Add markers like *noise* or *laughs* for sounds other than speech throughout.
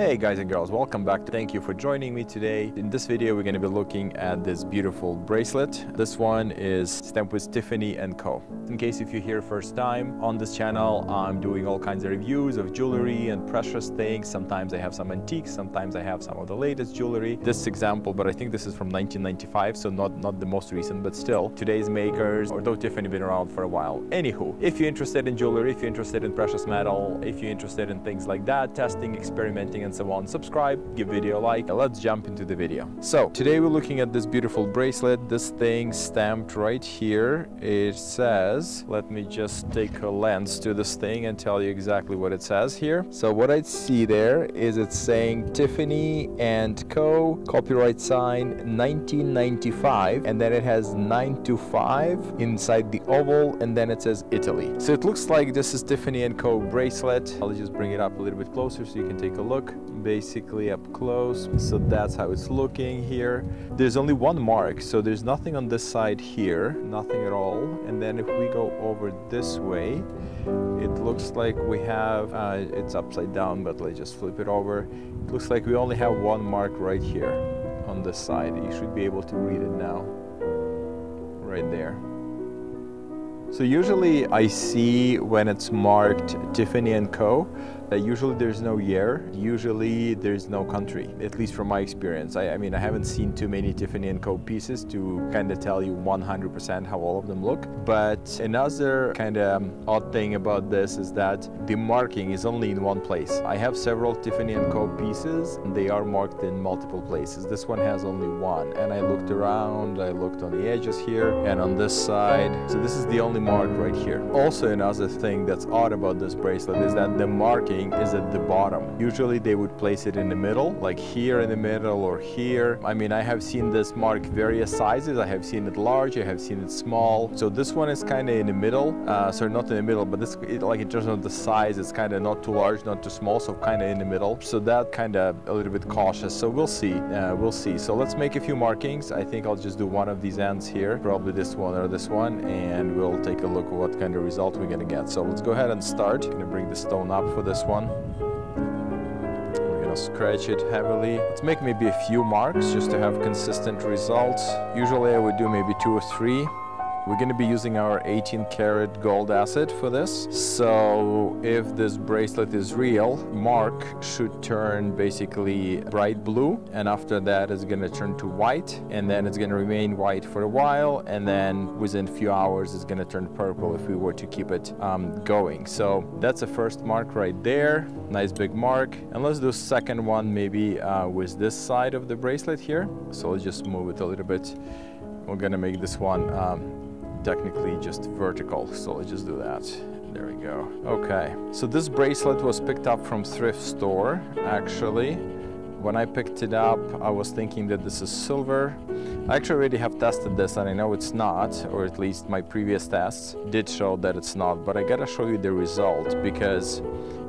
Hey guys and girls, welcome back. Thank you for joining me today. In this video, we're going to be looking at this beautiful bracelet. This one is stamped with Tiffany & Co. In case if you're here first time on this channel, I'm doing all kinds of reviews of jewelry and precious things. Sometimes I have some antiques, sometimes I have some of the latest jewelry. This example, but I think this is from 1995, so not, not the most recent, but still today's makers, although Tiffany been around for a while. Anywho, if you're interested in jewelry, if you're interested in precious metal, if you're interested in things like that, testing, experimenting, and so on, subscribe, give video a like, and let's jump into the video. So today we're looking at this beautiful bracelet, this thing stamped right here. It says, let me just take a lens to this thing and tell you exactly what it says here. So what I see there is it's saying Tiffany and Co. copyright sign 1995 and then it has 925 inside the oval and then it says Italy. So it looks like this is Tiffany and Co. bracelet. I'll just bring it up a little bit closer so you can take a look basically up close. So that's how it's looking here. There's only one mark so there's nothing on this side here nothing at all. And then if we go over this way it looks like we have uh, it's upside down but let's just flip it over. It looks like we only have one mark right here on this side. You should be able to read it now. Right there. So usually I see when it's marked Tiffany & Co uh, usually there's no year, usually there's no country, at least from my experience. I, I mean, I haven't seen too many Tiffany & Co pieces to kind of tell you 100% how all of them look. But another kind of odd thing about this is that the marking is only in one place. I have several Tiffany & Co pieces, and they are marked in multiple places. This one has only one, and I looked around, I looked on the edges here, and on this side. So this is the only mark right here. Also another thing that's odd about this bracelet is that the marking is at the bottom. Usually they would place it in the middle, like here in the middle or here. I mean, I have seen this mark various sizes. I have seen it large, I have seen it small. So this one is kind of in the middle. Uh, not in the middle, but this, it, like in terms of the size, it's kind of not too large, not too small, so kind of in the middle. So that kind of a little bit cautious. So we'll see, uh, we'll see. So let's make a few markings. I think I'll just do one of these ends here, probably this one or this one, and we'll take a look at what kind of result we're gonna get. So let's go ahead and start. I'm gonna bring the stone up for this one. We're gonna scratch it heavily. Let's make maybe a few marks just to have consistent results. Usually I would do maybe two or three. We're going to be using our 18 karat gold acid for this. So if this bracelet is real, mark should turn basically bright blue and after that it's going to turn to white and then it's going to remain white for a while and then within a few hours it's going to turn purple if we were to keep it um, going. So that's the first mark right there. Nice big mark. And let's do second one maybe uh, with this side of the bracelet here. So let's just move it a little bit. We're going to make this one um, technically just vertical. So let's just do that. There we go. Okay, so this bracelet was picked up from thrift store, actually. When I picked it up, I was thinking that this is silver. I actually already have tested this and I know it's not, or at least my previous tests did show that it's not, but I gotta show you the result because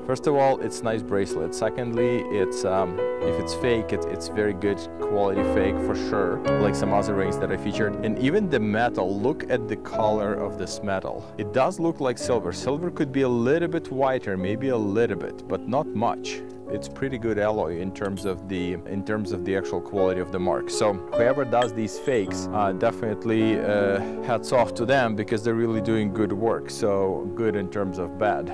First of all, it's nice bracelet. Secondly, it's um, if it's fake, it, it's very good quality fake for sure, like some other rings that I featured. And even the metal, look at the color of this metal. It does look like silver. Silver could be a little bit whiter, maybe a little bit, but not much it's pretty good alloy in terms of the in terms of the actual quality of the mark. So whoever does these fakes, uh, definitely uh, hats off to them because they're really doing good work. So good in terms of bad.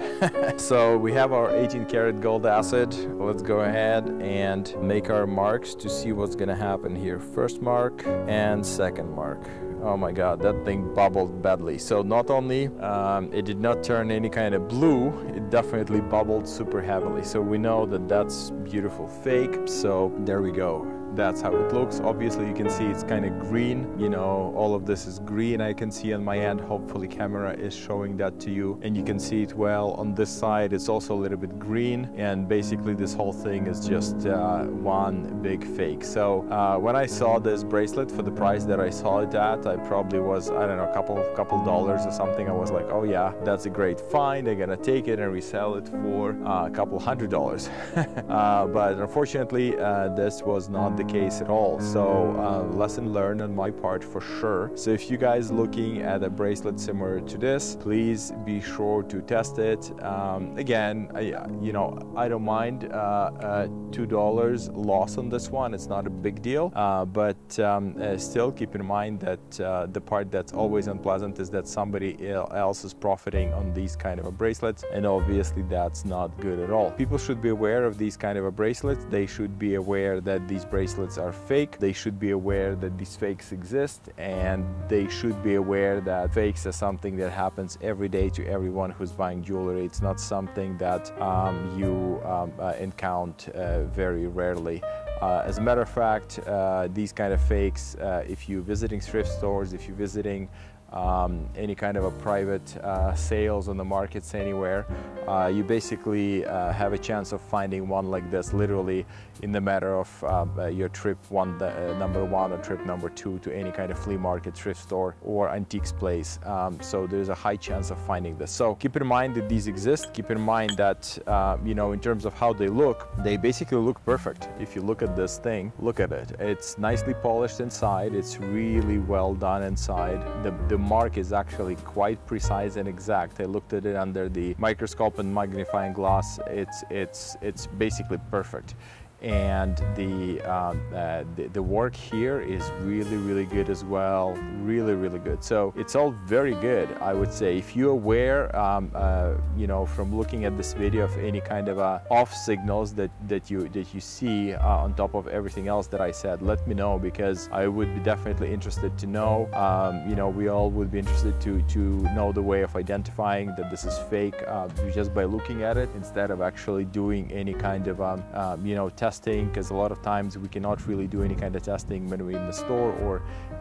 *laughs* so we have our 18 karat gold acid. Let's go ahead and make our marks to see what's gonna happen here. First mark and second mark. Oh my god that thing bubbled badly. So not only um, it did not turn any kind of blue it definitely bubbled super heavily. So we know that that's beautiful fake. So there we go that's how it looks. Obviously you can see it's kind of green you know all of this is green I can see on my end. Hopefully camera is showing that to you. And you can see it well on this side it's also a little bit green. And basically this whole thing is just uh, one big fake. So uh, when I saw this bracelet for the price that I saw it at I probably was I don't know a couple couple dollars or something. I was like oh yeah that's a great find. I'm gonna take it and resell it for uh, a couple hundred dollars. *laughs* Uh, but unfortunately uh, this was not the case at all. So uh, lesson learned on my part for sure. So if you guys looking at a bracelet similar to this, please be sure to test it. Um, again, I, you know, I don't mind uh, uh, $2 loss on this one. It's not a big deal, uh, but um, uh, still keep in mind that uh, the part that's always unpleasant is that somebody else is profiting on these kind of bracelets. And obviously that's not good at all. People should be aware of these kind of bracelets. They should be aware that these bracelets are fake. They should be aware that these fakes exist and they should be aware that fakes are something that happens every day to everyone who's buying jewelry. It's not something that um, you um, uh, encounter uh, very rarely. Uh, as a matter of fact, uh, these kind of fakes, uh, if you're visiting thrift stores, if you're visiting um, any kind of a private uh, sales on the markets anywhere, uh, you basically uh, have a chance of finding one like this literally in the matter of um, uh, your trip one uh, number one or trip number two to any kind of flea market, thrift store or antiques place. Um, so there's a high chance of finding this. So keep in mind that these exist. Keep in mind that, uh, you know, in terms of how they look, they basically look perfect. If you look at this thing, look at it. It's nicely polished inside. It's really well done inside. The, the the mark is actually quite precise and exact. I looked at it under the microscope and magnifying glass. It's, it's, it's basically perfect and the, um, uh, the, the work here is really really good as well. Really really good. So it's all very good I would say. If you're aware um, uh, you know from looking at this video of any kind of uh, off signals that that you that you see uh, on top of everything else that I said let me know because I would be definitely interested to know. Um, you know we all would be interested to to know the way of identifying that this is fake uh, just by looking at it instead of actually doing any kind of um, um you know testing because a lot of times we cannot really do any kind of testing when we're in the store or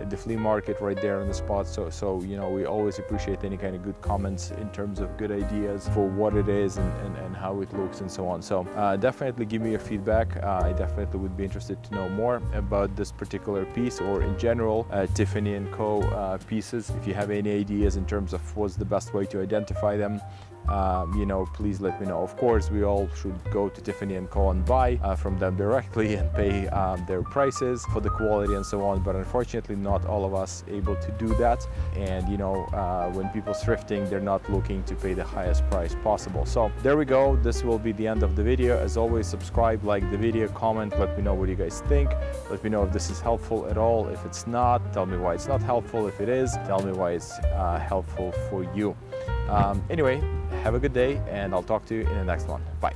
at the flea market right there on the spot. So, so you know, we always appreciate any kind of good comments in terms of good ideas for what it is and, and, and how it looks and so on. So uh, definitely give me your feedback. Uh, I definitely would be interested to know more about this particular piece or in general uh, Tiffany & Co. Uh, pieces. If you have any ideas in terms of what's the best way to identify them, um, you know, please let me know. Of course, we all should go to Tiffany & Co. and buy uh, from them directly *laughs* and pay um, their prices for the quality and so on. But unfortunately, not all of us able to do that. And you know, uh, when people thrifting, they're not looking to pay the highest price possible. So there we go. This will be the end of the video. As always, subscribe, like the video, comment, let me know what you guys think. Let me know if this is helpful at all. If it's not, tell me why it's not helpful. If it is, tell me why it's uh, helpful for you. Um, anyway, have a good day and I'll talk to you in the next one. Bye.